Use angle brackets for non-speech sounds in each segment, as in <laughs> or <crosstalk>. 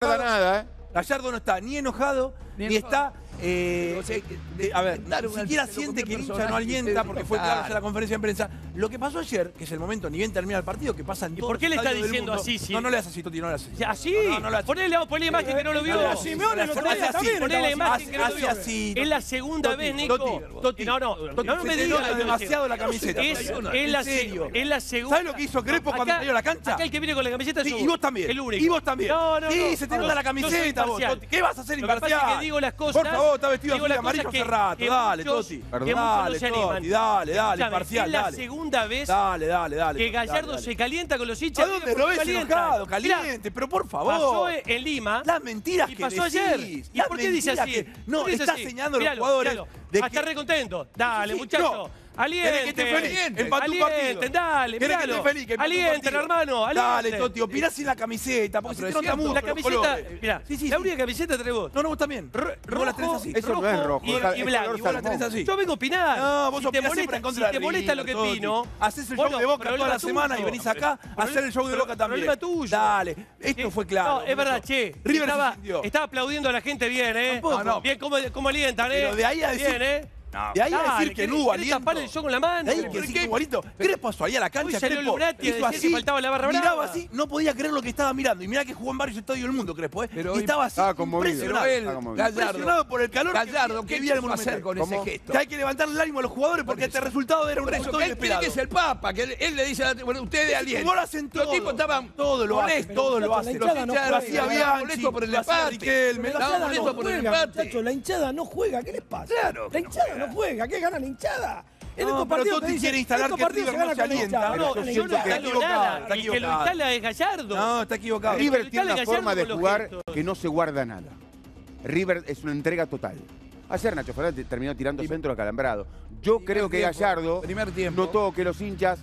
nada, ¿eh? Gallardo no está ni enojado, ni, Ni está. Eh, eh, eh, a ver, una- siquiera lo siente que el hincha no <laughs> alienta porque fue claro en la conferencia de prensa. Lo que pasó ayer, que es el momento, ni bien termina el partido, que pasa en ¿Y todos por qué le está diciendo así, sí? No, no le hagas así, Toti, no le hagas así. ¿Así? No, no, no ponele, ponele imagen que no lo vio. Le hagas así, Simeone también Ponele imagen que no lo Hace vio. así. Es la segunda Toti, vez, Nico. Toti, Toti, no, no, Toti, no, me digas. demasiado la camiseta. Es, la, serio. es la segunda. ¿Sabes lo que hizo Crespo cuando salió a la cancha? Acá el que viene con la camiseta Sí, es y vos también. El único. Y vos también. No, no, sí, se te No, nota la camiseta, vos. ¿Qué vas a hacer Lo imparcial? es que digo las cosas. Está vestido digo y las amarillo hace rato. Dale, muchos- Toti. que Dale, no. Toti, dale, dale, Escuchame, imparcial, Es la dale. segunda vez Dale, dale, dale. que Gallardo dale. se calienta con los hinchas. ¿A dónde lo ¿por ves enojado, caliente? Pero por favor. Pasó en Lima. Las mentiras y que pasó decís, ayer. ¿Y por qué dice así? que- no, ¿Por qué dice está así? enseñando a los jugadores de Ah, está recontento. Dale, muchacho. No. Alienten. ¿Querés que esté feliz? Empató un Alienten, partido. dale, ¿Querés que esté feliz? Que Alienten, hermano, Dale, alienten. Toti, opinás sin la camiseta, porque pero se te nota mucho La camiseta, mira, Sí, sí, la sí. única camiseta tenés vos. No, no, vos también. R- Y vos la tenés así. Eso no es rojo, y, blanco. Y vos la tenés así. Yo vengo a opinar. No, vos si te opinás siempre molesta, en contra si te molesta lo que opino. Haces el show de Boca toda la semana y venís acá a hacer el show de Boca también. Problema tuyo. Dale, esto fue claro. No, es verdad, che. River estaba, aplaudiendo a la gente bien, ¿eh? No, no. Bien, cómo, cómo alientan, ¿eh? Pero de ahí a decir- Bien, ¿eh? De ahí a decir que ¿querés- no hubo aliento. tapar el show con la mano? De ahí ¿Pero que igualito. Crespo salía a la cancha, Crespo Lunati a hizo decir que así, faltaba la barra miraba así, no podía creer lo que estaba mirando. Y mirá que jugó en varios estadios del mundo, Crespo, ¿eh? Pero y estaba así, impresionado. Gallardo, por el calor que- Gallardo, que ¿qué el quiso hacer con ese gesto? Que hay que levantar el ánimo a los jugadores porque este resultado era un resultado que inesperado. que es el Papa, que él, le dice a bueno, ustedes alientan. Vos lo hacen todo. Los tipos estaban Todo lo hacen, todo lo hacen. la hinchada no Lo juega. hacía Estaban Bianchi, molestos por el empate. La hinchada no por el juega, empate. muchachos, la hinchada no juega, ¿qué les pasa? Claro, La hinchada no juega, ¿qué gana la hinchada? En No, estos pero partidos Totti te dicen, quiere instalar que River se no ganan se alienta. hinchada, No, no, no, yo no Está equivocado, nada. está Y que lo instala es Gallardo. No, está equivocado. River tiene una Gallardo forma de jugar gestos. que no se guarda nada. River es una entrega total. Ayer Nacho Fernández terminó tirando centro acalambrado. Yo creo que tiempo, Gallardo primer tiempo. notó que los hinchas,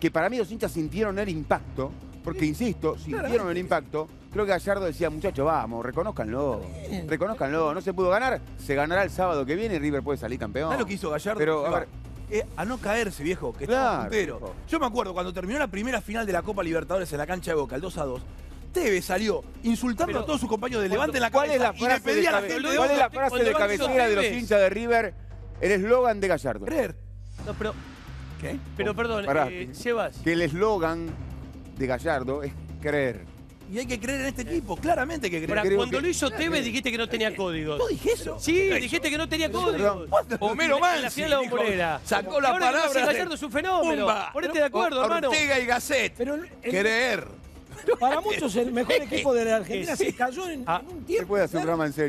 que para mí los hinchas sintieron el impacto, porque insisto, sintieron el impacto. Creo que Gallardo decía, muchachos, vamos, reconózcanlo. Reconózcanlo. No se pudo ganar, se ganará el sábado que viene y River puede salir campeón. ¿Sabes lo que hizo Gallardo? Pero, a ver, Eh, a no caerse, viejo, que estaba Claro, puntero. viejo. Yo me acuerdo cuando terminó la primera final de la Copa Libertadores en la cancha de Boca, el 2 a 2. Tevez salió insultando Pero, a todos sus compañeros de levanten la ¿cuál es cabeza la y le frase de, pedía a la cabe- gente de cuál es la frase de cabecera de los hinchas de River? El eslogan de Gallardo. creer. No, pero, ¿Qué? pero perdón, Pará. eh, Sebas. Que el eslogan de Gallardo es creer. Y hay que creer en este equipo, claramente hay que creer. Ahora, creo cuando que- lo hizo Tevez dijiste que no tenía códigos. ¿No dije eso? Sí, dijiste que no tenía códigos. Homero En la Mansi final de la dijo, bombonera. sacó la Ahora que palabra hace de- Gallardo es un fenómeno. Pumba. Ponete de acuerdo, hermano. Ortega y Gasset. Pero el- Creer. para muchos el mejor <laughs> equipo de la Argentina se cayó en, Ah. en un Se tiempo. puede hacer un programa en serio.